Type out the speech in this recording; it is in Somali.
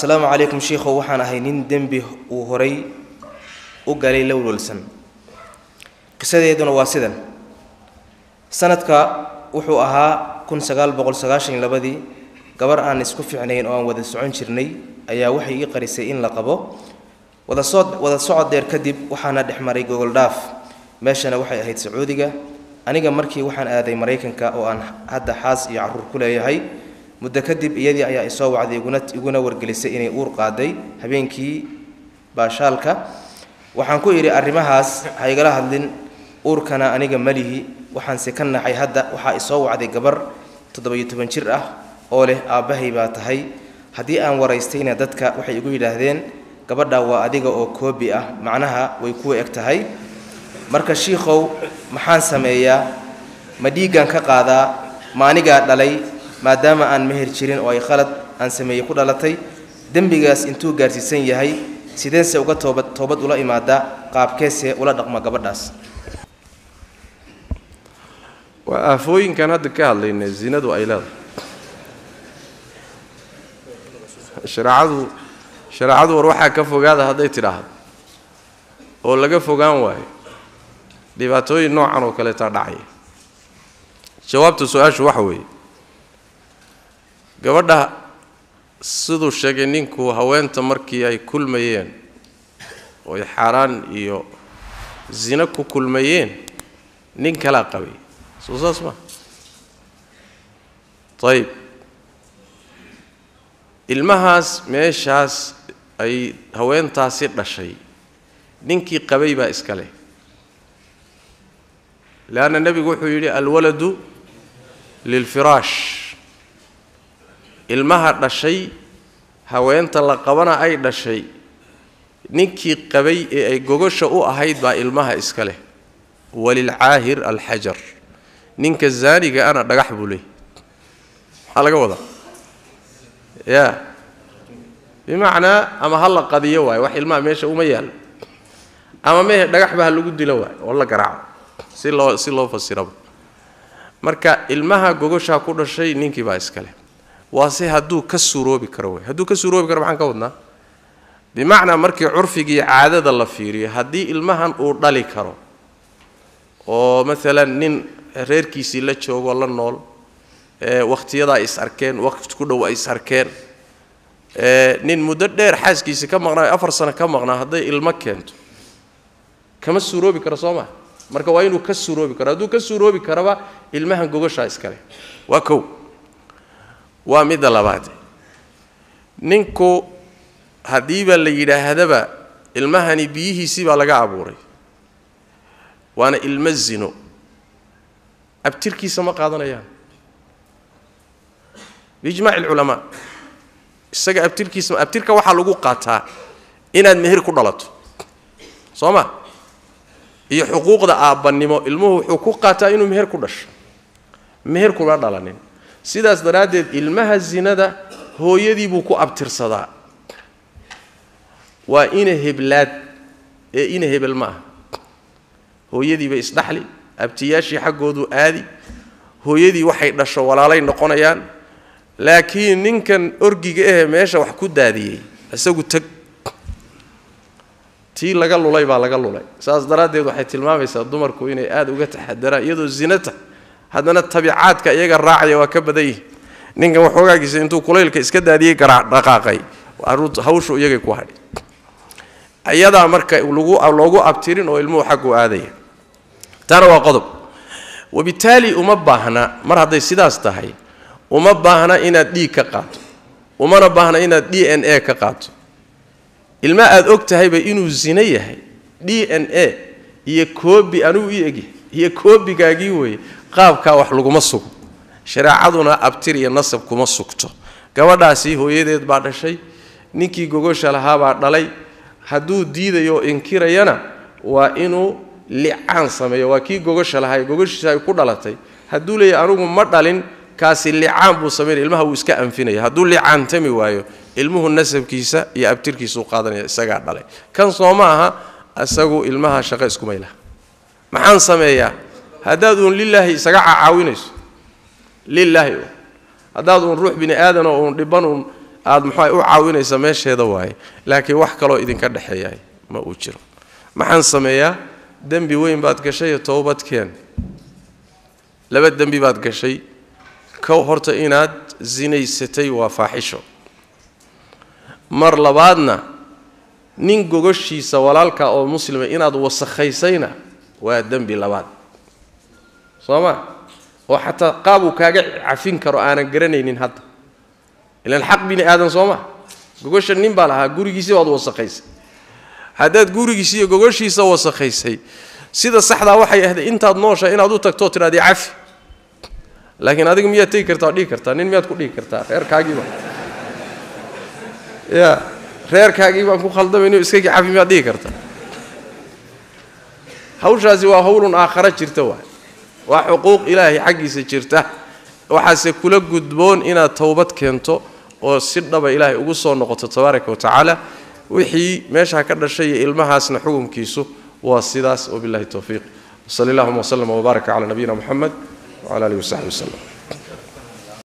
assalaamu calaykum shiikhow waxaan ahay nin dembi uu horay u galay lowlwalsan qisadeeduna waa sidan. Sanadka wuxuu ahaa kun sagaal boqol sagaashan iyo labadii. Gabar aan isku fiicnayn oo aan wada socon jirnay ayaa waxay ii qarisay in la qabo. Wada soo wada socod dheer kadib waxaana dhex maray gogoldhaaf meeshana waxay ahayd sacuudiga. Aniga markii waxaan aaday maraykanka oo aan hadda xaas iyo carruur ku leeyahay muddo kadib iyadii ayaa isoo wacday iguna iguna wargelisay inay uur qaaday habeenkii baashaalka. Waxaan ku idhi arrimahaas ha igala hadlin uurkana aniga malihi waxaanse ka naxay hadda waxaa isoo wacday gabar toddoba-iyo toban jir ah oo leh aabbahay baa tahay. Haddii aan waraystayna dadka waxay igu yidhaahdeen gabadha waa adiga oo koobi ah macnaha way kuwa eg tahay. Marka shiikhow maxaan sameeyaa? Ma dhiiggan ka qaadaa? Ma anigaa dhalay maadaama aan meher jirin oo ay khalad aan sameeyey ku dhalatay dembigaas intuu gaarsiisan yahay sideense uga toobad toobad ula imaadaa qaabkeese ula dhaqma gabadhaas. Waa aafooyinkan hadda ka hadlayna zinadu ay leedahay. Shareecadu shareecadu war waxaa ka fogaada hadday tidhaahdo oo laga fogaan waayo dhibaatooyin noocan oo kaleetaa dhacaya jawaabta su'aashu waxa weeye gabadha siduu sheegay ninku haweenta markii ay kulmayeen oo ay xaaraan iyo zino ku kulmayeen nin kalaa qabay. Soo saas maa ayib ilmahaas meeshaas ay haweentaasi dhashay. Ninkii qabay baa iska leh. Leanna nebigu wuxuu yidhi alwaladu lilfiraash ilmaha dhashay haweenta la qabana ay dhashay ninkii qabay ee ay gogosha u ahayd baa ilmaha iska leh. Walilcaahir alxajar. Ninka zaaniga ana dhagax buu leeyay maxaa laga wadaa ya. Bimacnaa ama ha la qadiyo waayo wax ilmaha meesha uma yaalo ama mehe dhagaxba ha lagu dilo waayo oo la garaaco. Si loo si loo fasiraba marka ilmaha gogoshaa ku dhashay ninkii baa iska leh waase hadduu ka suuroobi karo wey hadduu ka suuroobi karo maxaan ka wadnaa bimacnaa markii curfigii caadada la fiiriyo haddii ilmahan uu dhali karo oo maalan nin reerkiisii la joogoo la nool wakhtiyadaa is arkeen waqti ku dhow ay is arkeen nin muddo dheer xaaskiisii ka maqnaa afar sano ka maqnaa hadday ilmo keento kama suuroobi karo soo maa marka waa inuu ka suuroobi karo. Hadduu ka suuroobi karaba ilmahan gogoshaa iskale waa kow waa midda labaad. Ninku haddiiba la yidhaahdaba ilmahani biyihiisii baa laga abuuray. Waana ilmo zino. Abtirkiisa ma qaadanayaan. Biijmaaci alculamaa isaga abtirkiisa abtirka waxaa lagu qaataa inaad meher ku dhalato. Soo ma? Iyo xuquuqda aabbannimo ilmuhu wuxuu ku qaataa inuu meher ku dhasho. Meher kuma dhalanin sidaas daraaddeed ilmaha zinada hooyadii buu ku abtirsadaa. Waa ina heblaad ee ina hebel ma aha. Hooyadiiba isdhaxli abtiyaashii xaggoodu aadi hooyadii waxay dhasho walaalay noqonayaan. Laakiin ninkan orgiga ahe meesha wax ku daadiyey isagu teg tii laga lulay baa laga lulay. Saas daraaddeed waxay tilmaamaysaa dumarku inay aada uga taxadaraan iyadoo zinata haddana tabiicaadka iyaga raacaya waa ka badan yihi ninkan waxoogaagiisa intuu kulaylka iska daadiyey dhaqaaqay. Hawshu iyagay ku hadhay iyadaa marka loogu abtirin oo ilmuhu xaggu aadaya. Taana waa qodob. Wabitaali uma baahna mar hadday sidaas tahay uma baahna inaad dhiig ka qaato. Umana baahna inaad d n a ka qaato. Ilma aada og tahayba inuu zino yahay. D n a iyo koobi anugu i egyahay iyo koobigaagii weeye qaabkaa wax laguma sugo shareecaduna abtir iyo nasab kuma sugto. Gabadhaasi hooyadeed baa dhashay ninkii gogosha lahaabaa dhalay hadduu diidayo inkirayana waa inuu licaan sameeyo. Waa kii gogosha lahaa gogoshiisa ay ku dhalatay. Hadduu leeyahy anugu ma dhalin kaasi licaan buu samaynaya ilmaha wuu iska anfinaya. Hadduu licaantami waayo ilmuhu nasabkiisa iyo abtirkiisuu qaadanaya isagaa dhalay. Kan soo ma aha isagu ilmaha shaqo iskumay laha maxaan sameeyaa haddaad uun lilaahi isaga cacaawinayso lilaahi haddaad uun ruux bini aadanoo uun dhiban uun aada muxua u caawinaysa meesheeda waaye. Laakiin wax kaloo idinka dhexeeyaay ma uu jiro. Maxaan sameeyaa? Dembi weyn baad gashay iyo towbadkeen. Laba dembi baad gashay. Kow horta inaad sinaysatay waa faaxisho. Mar labaadna nin gogoshiisa walaalka oo muslima inaad wasakhaysayna waa dembi labaad soo ma oo xataa qaab uu kaaga cafin karo aanan garanaynin hadda. Ilaan xaq bini aadan soo ma gogosha nin baa lahaa gurigiisii baad wasakhaysay haddaad gurigiisi iyo gogoshiisa wasakhaysay sida saxdaa waxay ahayd intaad noosha inaad u tagtoo tidhahdi cafi. Laakiin adiga miyaad tegi kartaa dhihi kartaa? Nin miyaad ku dhihi kartaa? Reerkaagiiba ya reerkaagii baan ku khaldamayno iskagii cafi miyaad dhihi kartaa? Hawshaasi waa hawlun aakhara jirta waay waa xuquuq ilaahay xaggiisa jirta. Waxaase kula gudboon inaad towbad keento oo si dhaba ilaahay ugu soo noqoto tabaaraka wa tacaala. Wixii meeshaa ka dhashay iyo ilmahaasna xukunkiisu waa sidaas. Wabillahi towfiiq wsali allahuma wslama wbaaraka cala nabiyina muxamed wcala alihi wasaxbi waslem